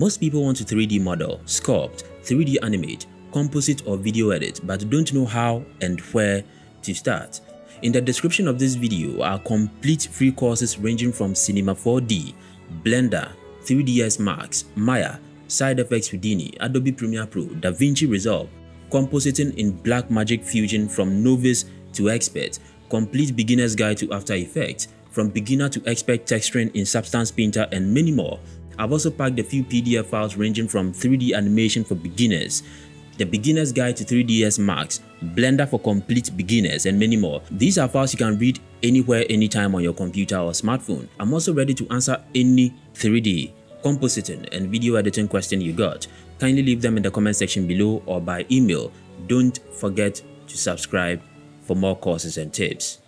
Most people want to 3D model, sculpt, 3D animate, composite or video edit but don't know how and where to start. In the description of this video are complete free courses ranging from Cinema 4D, Blender, 3ds Max, Maya, Side Effects Houdini, Adobe Premiere Pro, DaVinci Resolve, compositing in Blackmagic Fusion from novice to expert, complete beginner's guide to After Effects, from beginner to expert texturing in Substance Painter and many more. I've also packed a few PDF files ranging from 3D animation for beginners, the beginner's guide to 3ds Max, Blender for complete beginners and many more. These are files you can read anywhere anytime on your computer or smartphone. I'm also ready to answer any 3D, compositing and video editing question you got. Kindly leave them in the comment section below or by email. Don't forget to subscribe for more courses and tips.